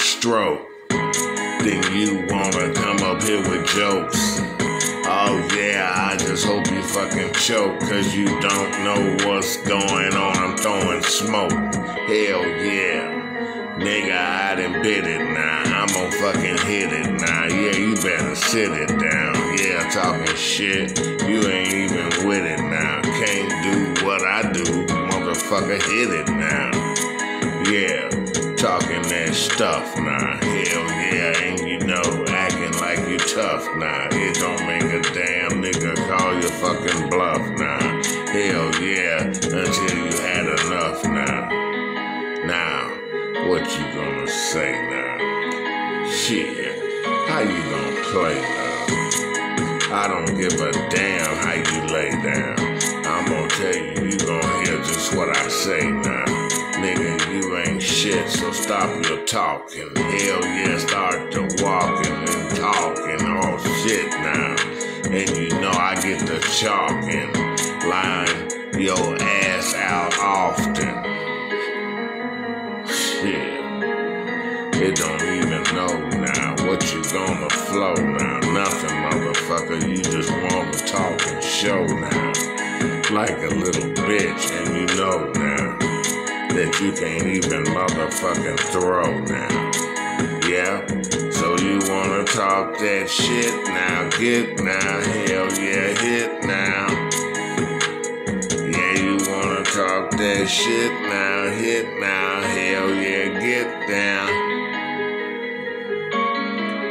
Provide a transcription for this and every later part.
stroke. Then you wanna come up here with jokes. Oh yeah, I just hope you fucking choke, cause you don't know what's going on. I'm throwing smoke. Hell yeah. Nigga, I done bit it now. I'm gonna fucking hit it now. Yeah, you better sit it down. Yeah, talking shit. You ain't even with it now. Can't do what I do. Motherfucker, hit it now. Yeah, talking stuff now. Hell yeah, and you know, acting like you tough now. It don't make a damn nigga call you fucking bluff now. Hell yeah, until you had enough now. Now, what you gonna say now? Shit, how you gonna play now? I don't give a damn how you lay down. I'm gonna tell you, you gonna hear just what I say now. Shit, so stop your talking. Hell yeah, start to walking and talking all shit now. And you know I get the chalking, lying your ass out often. Shit. It don't even know now what you gonna flow now. Nothing, motherfucker. You just wanna talk and show now. Like a little bitch, and you know now that you can't even motherfucking throw now. Yeah? So you wanna talk that shit now? Get now. Hell yeah, hit now. Yeah, you wanna talk that shit now? Hit now. Hell yeah, get down.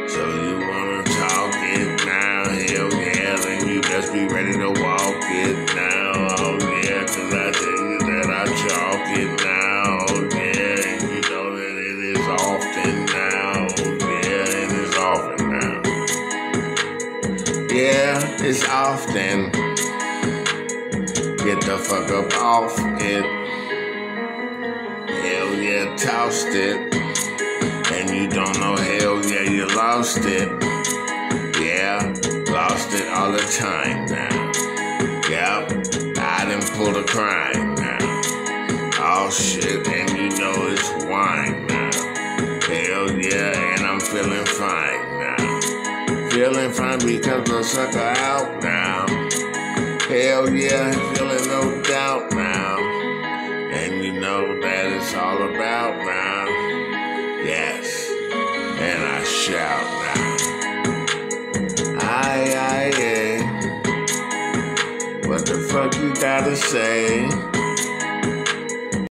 So you wanna talk it now? Hell yeah, then you best be ready to walk it now. It's often. Get the fuck up off it. Hell yeah, tossed it. And you don't know, hell yeah, you lost it. Yeah, lost it all the time now. Yep, I done pulled a crime now. Oh shit, and you know it's wine now. Hell yeah, and I'm feeling fine. Feeling fine because the sucker out now. Hell yeah, feeling no doubt now. And you know that it's all about now. Yes, and I shout now. Aye, aye. What the fuck you gotta say?